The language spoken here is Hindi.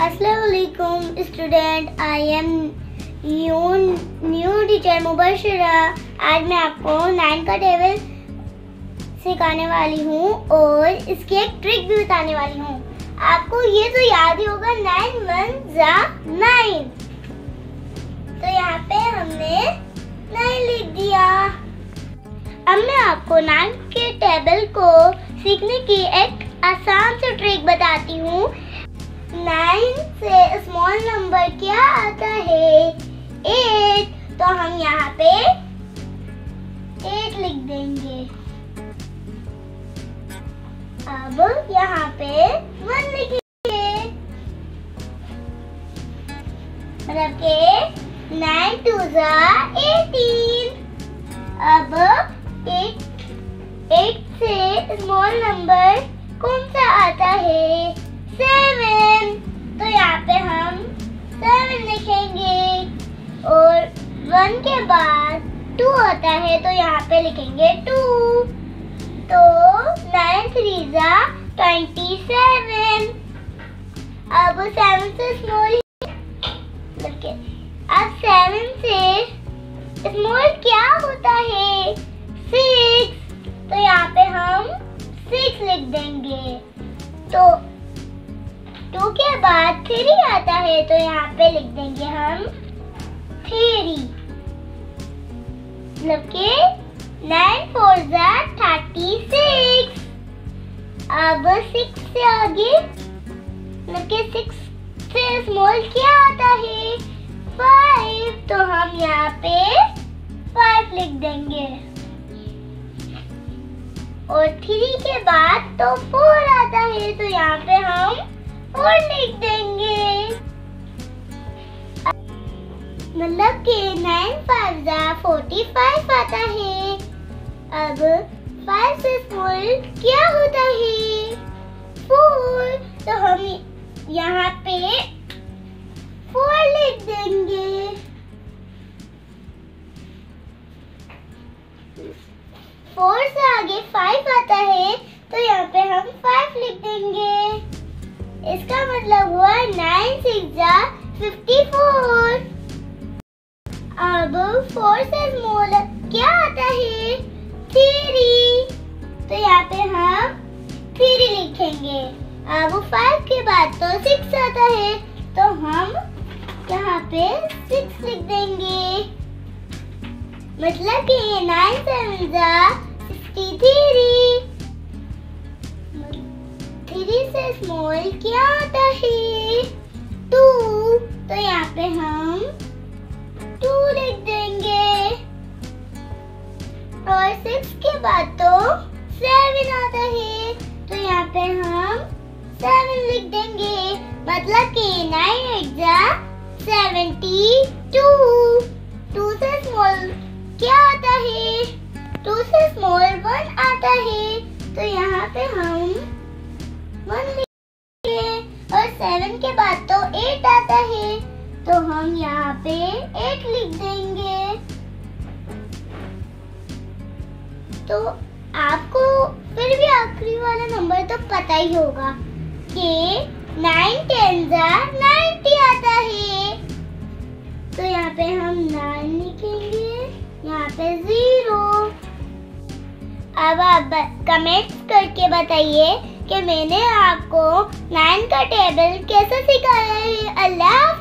असलकुम student I am new new teacher Mubashra आज मैं आपको नाइन का टेबल सिखाने वाली हूँ और इसकी एक ट्रिक भी बताने वाली हूँ। आपको ये तो याद ही होगा नाइन वन जा नाइन तो यहाँ पे हमने नाइन लिख दिया। अब मैं आपको नाइन के टेबल को सीखने की एक आसान सी ट्रिक बताती हूँ। नाइन से स्मॉल नंबर क्या आता है? एट तो हम यहाँ पे एट लिख देंगे। अब यहाँ पे वन लिखेंगे। के नाइन टू ज़ा एटीन अब एट एट से स्मॉल नंबर कौन सा आता वन के बाद टू आता है तो यहाँ पे लिखेंगे टू। तो नाइन थ्री ट्वेंटी सेवन अब सेवन से स्मॉल अब सेवन से स्मॉल क्या होता है? सिक्स तो यहाँ पे हम सिक्स लिख देंगे। तो टू के बाद थ्री आता है तो यहाँ पे लिख देंगे हम थ्री मतलब के नाइन फोर जार थर्टी सिक्स अब सिक्स से आगे मतलब के सिक्स से स्मॉल क्या आता है। फाइव तो हम यहाँ पे फाइव लिख देंगे। और थ्री के बाद तो फोर आता है तो यहाँ पे हम फोर लिख देंगे। मतलब कि नाइन फाइव जा फोर्टी फाइव आता है। अब फाइव से स्मॉल क्या होता है? फोर तो हम यहाँ पे फोर लिख देंगे। फोर से आगे फाइव आता है तो यहाँ पे हम फाइव लिख देंगे। इसका मतलब हुआ नाइन सिक्स फिफ्टी फोर लिखेंगे अब फाइव के बाद तो सिक्स आता है। तो हम यहाँ पे सिक्स लिख देंगे। मतलब कि ये नाइन सेवन जा सिक्सटी थ्री थ्री से स्मॉल क्या आता है? टू तो यहाँ पे हम टू लिख देंगे। और सिक्स के बाद तो सेवन आता है। तो यहाँ पे हम सेवन लिख देंगे। मतलब कि नाइन एट जा सेवेंटी टू टू से स्मॉल क्या आता है? टू से स्मॉल वन आता है। तो यहाँ पे हम वन लिखेंगे और सेवन के बाद तो एट आता है। तो हम यहाँ पे एट लिख देंगे। तो आपको फिर भी आखिरी वाला नंबर तो पता ही होगा। कि नाइन टेन नाइन्टी आता है। तो यहाँ पे हम नाइन लिखेंगे, यहाँ पे ज़ीरो अब आप कमेंट करके बताइए कि मैंने आपको नाइन का टेबल कैसे सिखाया है। अल्लाह